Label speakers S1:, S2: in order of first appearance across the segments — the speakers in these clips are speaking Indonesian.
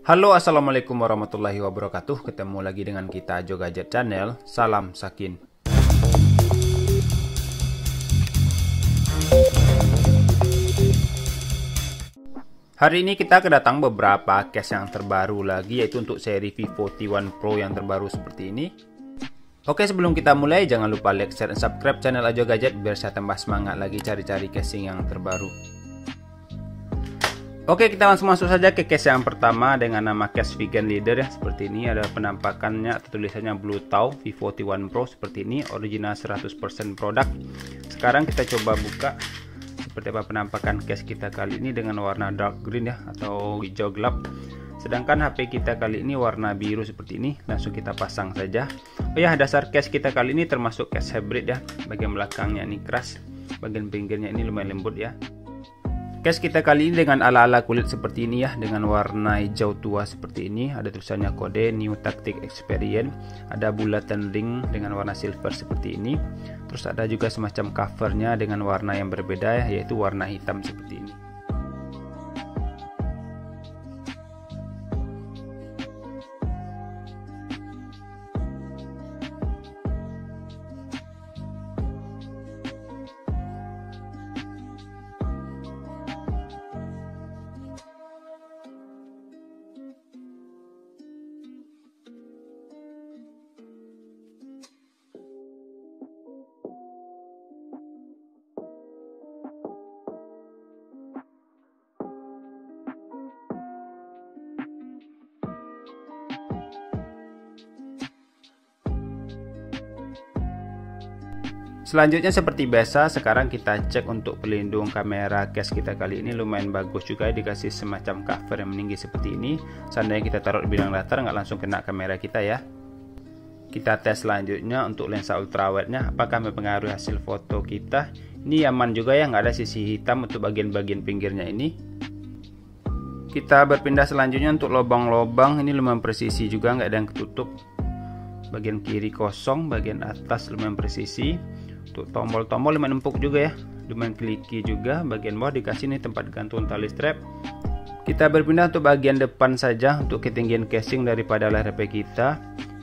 S1: Halo assalamualaikum warahmatullahi wabarakatuh. Ketemu lagi dengan kita Jo Gadget Channel. Salam Sakin. Hari ini kita kedatang beberapa case yang terbaru lagi Yaitu untuk seri Vivo T1 Pro yang terbaru seperti ini. Oke sebelum kita mulai jangan lupa like, share, dan subscribe channel Ajo Gadget Biar saya tambah semangat lagi cari-cari casing yang terbaru Oke kita langsung masuk saja ke case yang pertama dengan nama case vegan leader ya. Seperti ini ada penampakannya tulisannya Blue Tau Vivo T1 Pro seperti ini original 100% produk. Sekarang kita coba buka seperti apa penampakan case kita kali ini dengan warna dark green ya atau hijau gelap. Sedangkan HP kita kali ini warna biru seperti ini langsung kita pasang saja. Oh ya dasar case kita kali ini termasuk case hybrid ya. Bagian belakangnya ini keras bagian pinggirnya ini lumayan lembut ya Case kita kali ini dengan ala-ala kulit seperti ini ya Dengan warna hijau tua seperti ini. Ada tulisannya kode New Tactic Experience. Ada bulatan ring dengan warna silver seperti ini. Terus ada juga semacam covernya dengan warna yang berbeda ya Yaitu warna hitam seperti ini Selanjutnya seperti biasa sekarang kita cek untuk pelindung kamera case kita kali ini. Lumayan bagus juga dikasih semacam cover yang meninggi seperti ini. Seandainya kita taruh di bidang latar nggak langsung kena kamera kita ya. Kita tes selanjutnya untuk lensa ultrawide-nya. Apakah mempengaruhi hasil foto kita? Ini aman juga ya nggak ada sisi hitam untuk bagian-bagian pinggirnya ini. Kita berpindah selanjutnya untuk lubang-lubang. Ini lumayan presisi juga nggak ada yang ketutup. Bagian kiri kosong bagian atas lumayan presisi untuk tombol-tombol lumayan empuk juga ya. Lumayan kliki juga. Bagian bawah dikasih nih tempat gantung tali strap. Kita berpindah untuk bagian depan saja untuk ketinggian casing daripada layar HP kita.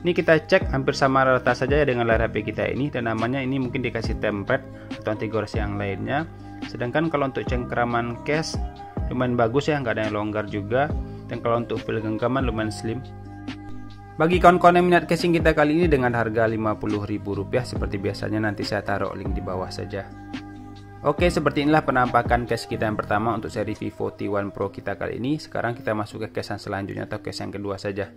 S1: Ini kita cek hampir sama rata saja ya dengan layar HP kita ini. Dan namanya ini mungkin dikasih template atau anti yang lainnya. Sedangkan kalau untuk cengkraman case lumayan bagus ya. Nggak ada yang longgar juga. Dan kalau untuk feel genggaman lumayan slim bagi kawan-kawan yang minat casing kita kali ini dengan harga Rp50.000 seperti biasanya nanti saya taruh link di bawah saja. Oke, seperti inilah penampakan case kita yang pertama untuk seri Vivo T1 Pro kita kali ini. Sekarang kita masuk ke case yang selanjutnya atau case yang kedua saja.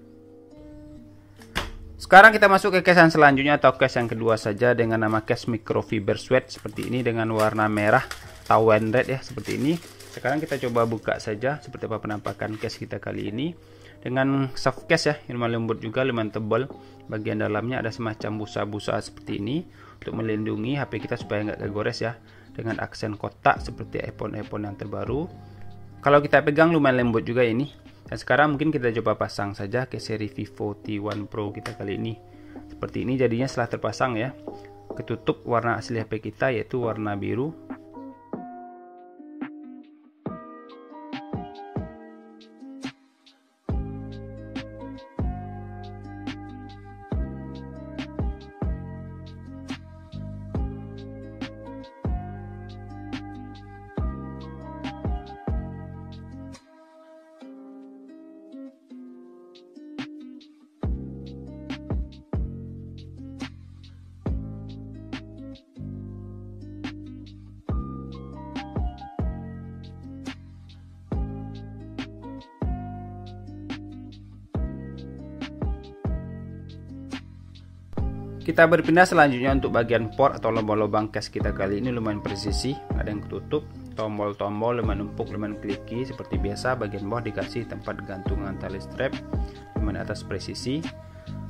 S1: Sekarang kita masuk ke case yang selanjutnya atau case yang kedua saja dengan nama case microfiber sweat seperti ini dengan warna merah tawan red ya seperti ini. Sekarang kita coba buka saja seperti apa penampakan case kita kali ini dengan soft case ya lumayan lembut juga lumayan tebal. Bagian dalamnya ada semacam busa-busa seperti ini untuk melindungi HP kita supaya nggak kegores ya. Dengan aksen kotak seperti iPhone-iPhone yang terbaru. Kalau kita pegang lumayan lembut juga ini. Dan sekarang mungkin kita coba pasang saja ke seri Vivo T1 Pro kita kali ini. Seperti ini jadinya setelah terpasang ya. Ketutup warna asli HP kita yaitu warna biru Kita berpindah selanjutnya untuk bagian port atau lubang-lubang case kita kali ini lumayan presisi, ada yang ketutup, tombol-tombol lumayan empuk, lumayan kliki seperti biasa. Bagian bawah dikasih tempat gantungan tali strap, lumayan atas presisi.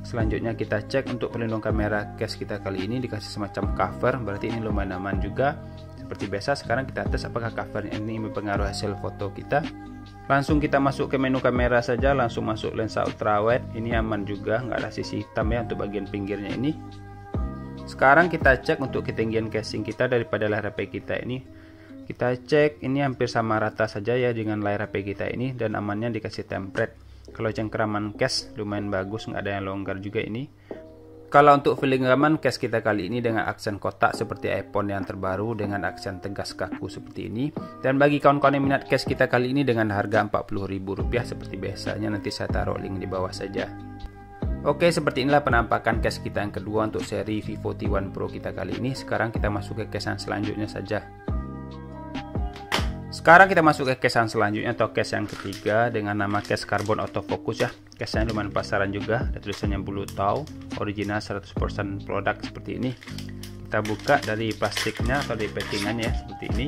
S1: Selanjutnya kita cek untuk pelindung kamera case kita kali ini dikasih semacam cover, berarti ini lumayan aman juga. Seperti biasa, sekarang kita tes apakah cover ini mempengaruhi hasil foto kita. Langsung kita masuk ke menu kamera saja, langsung masuk lensa ultrawide. Ini aman juga, nggak ada sisi hitam ya untuk bagian pinggirnya ini. Sekarang kita cek untuk ketinggian casing kita daripada layar HP kita ini. Kita cek ini hampir sama rata saja ya dengan layar HP kita ini dan amannya dikasih template kalau cengkeraman case lumayan bagus nggak ada yang longgar juga ini kalau untuk filigraman case kita kali ini dengan aksen kotak seperti iPhone yang terbaru dengan aksen tegas kaku seperti ini. Dan bagi kawan-kawan yang minat case kita kali ini dengan harga Rp40.000 seperti biasanya nanti saya taruh link di bawah saja. Oke, seperti inilah penampakan case kita yang kedua untuk seri Vivo T1 Pro kita kali ini. Sekarang kita masuk ke case yang selanjutnya saja. Sekarang kita masuk ke case yang selanjutnya atau case yang ketiga dengan nama case carbon autofocus ya. Case nya lumayan pasaran juga, ada tulisannya blue tau, original 100% produk seperti ini. Kita buka dari plastiknya atau dari packingannya ya, seperti ini.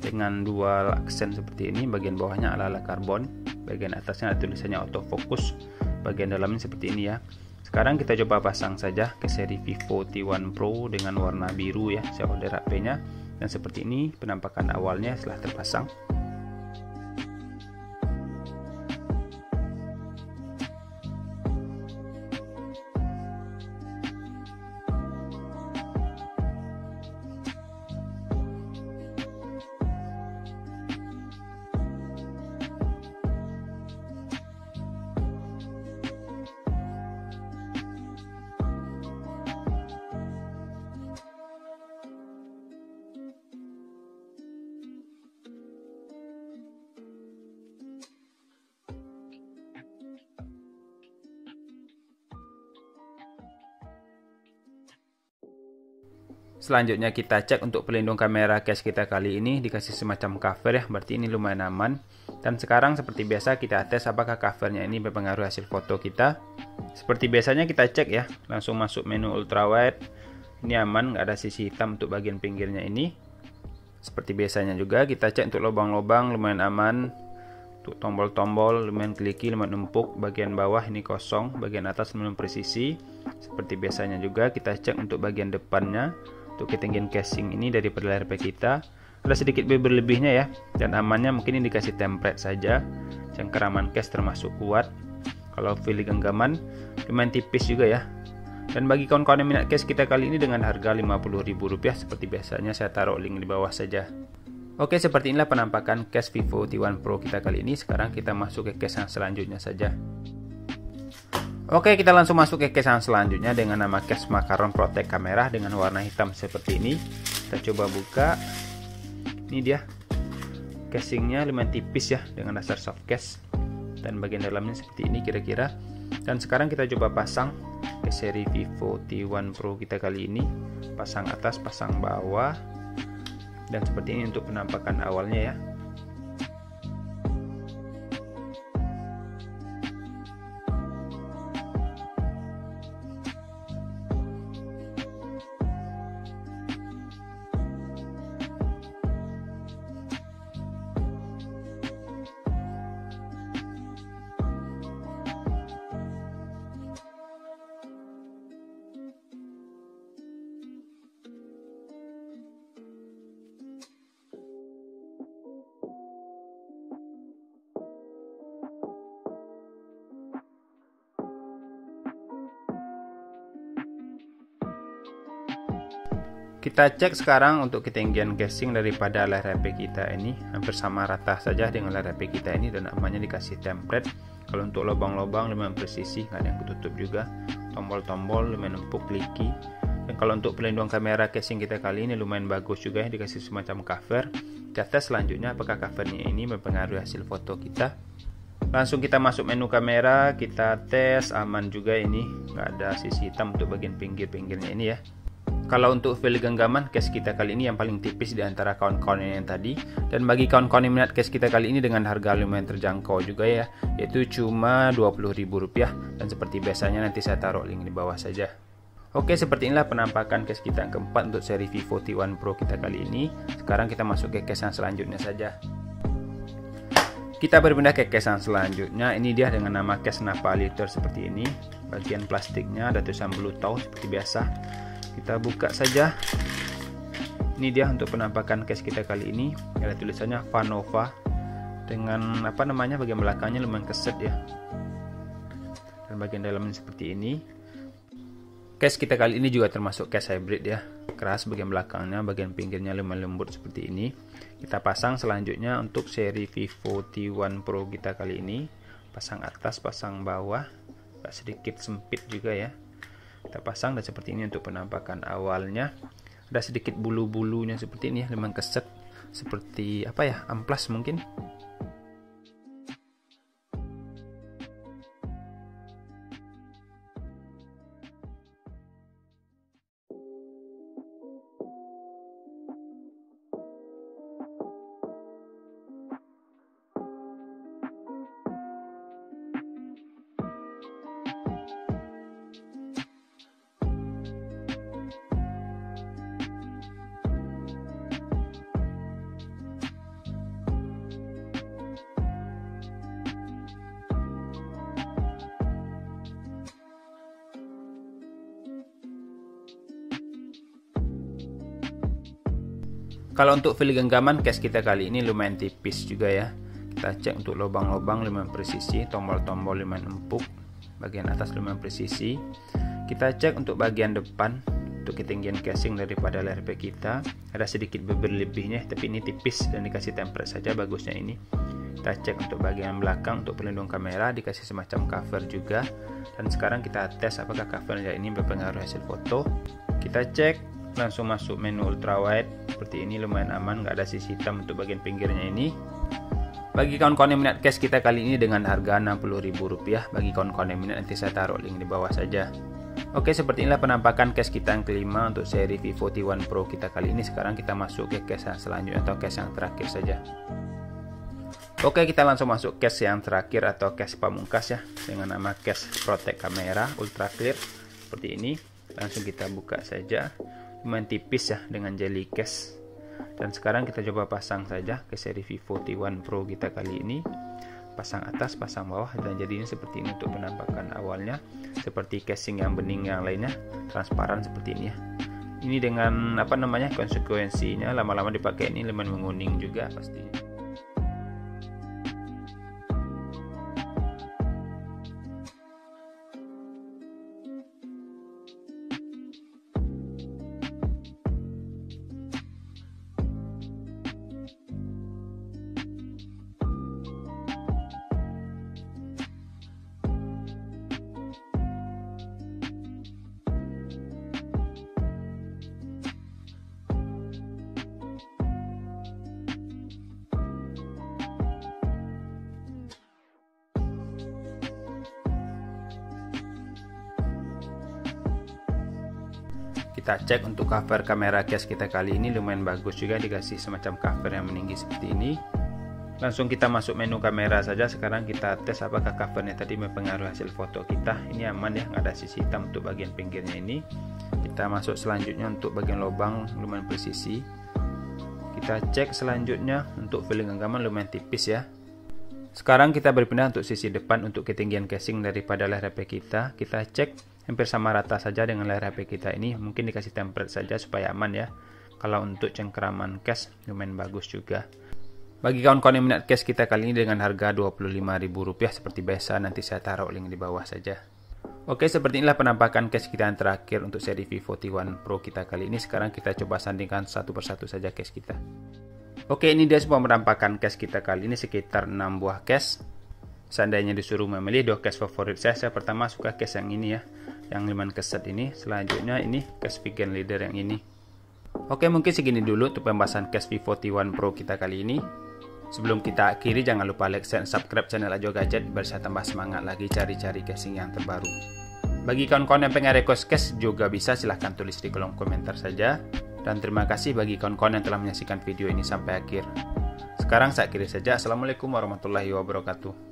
S1: Dengan dua aksen seperti ini, bagian bawahnya ala-ala karbon, bagian atasnya ada tulisannya autofocus, bagian dalamnya seperti ini ya. Sekarang kita coba pasang saja ke seri Vivo T1 Pro dengan warna biru ya, saya order HP-nya dan seperti ini penampakan awalnya setelah terpasang. Selanjutnya kita cek untuk pelindung kamera case kita kali ini dikasih semacam cover ya, berarti ini lumayan aman. Dan sekarang seperti biasa kita tes apakah covernya ini berpengaruh hasil foto kita. Seperti biasanya kita cek ya, langsung masuk menu ultrawide. Ini aman, nggak ada sisi hitam untuk bagian pinggirnya ini. Seperti biasanya juga kita cek untuk lubang-lubang lumayan aman. Untuk tombol-tombol lumayan kliki, lumayan empuk. Bagian bawah ini kosong, bagian atas lumayan presisi. Seperti biasanya juga kita cek untuk bagian depannya untuk ketinggian casing ini daripada layar HP kita. Ada sedikit berlebihnya ya. Dan amannya mungkin ini dikasih template saja. Cengkeraman case termasuk kuat. Kalau pilih genggaman lumayan tipis juga ya. Dan bagi kawan-kawan yang minat case kita kali ini dengan harga Rp50.000 seperti biasanya saya taruh link di bawah saja. Oke seperti inilah penampakan case Vivo T1 Pro kita kali ini. Sekarang kita masuk ke case yang selanjutnya saja Oke kita langsung masuk ke case yang selanjutnya dengan nama case Macaron Protect kamera dengan warna hitam seperti ini. Kita coba buka. Ini dia. Casingnya lumayan tipis ya dengan dasar soft case dan bagian dalamnya seperti ini kira-kira. Dan sekarang kita coba pasang ke seri Vivo T1 Pro kita kali ini. Pasang atas pasang bawah. Dan seperti ini untuk penampakan awalnya ya Kita cek sekarang untuk ketinggian casing daripada layar HP kita ini hampir sama rata saja dengan layar HP kita ini dan namanya dikasih template. Kalau untuk lubang-lubang lumayan presisi, nggak ada yang ketutup juga. Tombol-tombol lumayan empuk, kliki. Dan kalau untuk pelindung kamera casing kita kali ini lumayan bagus juga ya dikasih semacam cover. Kita tes selanjutnya apakah covernya ini mempengaruhi hasil foto kita. Langsung kita masuk menu kamera, kita tes aman juga ini, nggak ada sisi hitam untuk bagian pinggir-pinggirnya ini ya. Kalau untuk file genggaman, case kita kali ini yang paling tipis di antara kawan-kawan yang tadi. Dan bagi kawan-kawan yang minat case kita kali ini dengan harga lumayan terjangkau juga ya, yaitu cuma Rp20.000. Dan seperti biasanya nanti saya taruh link di bawah saja. Oke, seperti inilah penampakan case kita yang keempat untuk seri Vivo T1 Pro kita kali ini. Sekarang kita masuk ke case yang selanjutnya saja. Kita berpindah ke case yang selanjutnya. Ini dia dengan nama case Napa Liter seperti ini. Bagian plastiknya ada tulisan blue tau seperti biasa kita buka saja. Ini dia untuk penampakan case kita kali ini. Ada tulisannya Vanova dengan apa namanya bagian belakangnya lumayan keset ya. Dan bagian dalamnya seperti ini. Case kita kali ini juga termasuk case hybrid ya. Keras bagian belakangnya bagian pinggirnya lumayan lembut seperti ini. Kita pasang selanjutnya untuk seri Vivo T1 Pro kita kali ini. Pasang atas pasang bawah. Sedikit sempit juga ya kita pasang dan seperti ini untuk penampakan awalnya. Ada sedikit bulu-bulunya seperti ini ya memang keset. Seperti apa ya amplas mungkin Kalau untuk fili genggaman case kita kali ini lumayan tipis juga ya. Kita cek untuk lubang-lubang lumayan presisi, tombol-tombol lumayan empuk, bagian atas lumayan presisi. Kita cek untuk bagian depan untuk ketinggian casing daripada LRP kita. Ada sedikit berlebihnya tapi ini tipis dan dikasih template saja bagusnya ini. Kita cek untuk bagian belakang untuk pelindung kamera dikasih semacam cover juga. Dan sekarang kita tes apakah covernya ini berpengaruh hasil foto. Kita cek langsung masuk menu ultra wide seperti ini lumayan aman nggak ada sisi hitam untuk bagian pinggirnya ini. Bagi kawan-kawan yang minat cash kita kali ini dengan harga Rp60.000 bagi kawan-kawan yang minat nanti saya taruh link di bawah saja. Oke seperti inilah penampakan case kita yang kelima untuk seri Vivo T1 Pro kita kali ini. Sekarang kita masuk ke case yang selanjutnya atau case yang terakhir saja. Oke kita langsung masuk case yang terakhir atau case pamungkas ya dengan nama case Protect Kamera Ultra Clear. Seperti ini langsung kita buka saja lumayan tipis ya dengan jelly case dan sekarang kita coba pasang saja ke seri Vivo T1 Pro kita kali ini. Pasang atas pasang bawah dan jadinya seperti ini untuk penampakan awalnya. Seperti casing yang bening yang lainnya transparan seperti ini ya. Ini dengan apa namanya konsekuensinya lama-lama dipakai ini lumayan menguning juga pastinya kita cek untuk cover kamera case kita kali ini lumayan bagus juga dikasih semacam cover yang meninggi seperti ini. Langsung kita masuk menu kamera saja. Sekarang kita tes apakah covernya tadi mempengaruhi hasil foto kita. Ini aman ya nggak ada sisi hitam untuk bagian pinggirnya ini. Kita masuk selanjutnya untuk bagian lubang lumayan presisi. Kita cek selanjutnya untuk filling genggaman lumayan tipis ya. Sekarang kita berpindah untuk sisi depan untuk ketinggian casing daripada layar HP kita. Kita cek hampir sama rata saja dengan layar HP kita ini. Mungkin dikasih template saja supaya aman ya. Kalau untuk cengkeraman case lumayan bagus juga. Bagi kawan-kawan yang minat case kita kali ini dengan harga Rp25.000 seperti biasa nanti saya taruh link di bawah saja. Oke seperti inilah penampakan case kita yang terakhir untuk seri Vivo T1 Pro kita kali ini. Sekarang kita coba sandingkan satu persatu saja case kita. Oke ini dia semua penampakan case kita kali ini sekitar 6 buah case seandainya disuruh memilih dua case favorit saya. Saya pertama suka case yang ini ya yang liman keset ini selanjutnya ini case vegan leader yang ini. Oke mungkin segini dulu untuk pembahasan case Vivo T1 Pro kita kali ini. Sebelum kita akhiri jangan lupa like dan subscribe channel Ajo Gadget biar saya tambah semangat lagi cari-cari casing yang terbaru. Bagi kawan-kawan yang pengen request case juga bisa silahkan tulis di kolom komentar saja. Dan terima kasih bagi kawan-kawan yang telah menyaksikan video ini sampai akhir. Sekarang saya akhiri saja. Assalamualaikum warahmatullahi wabarakatuh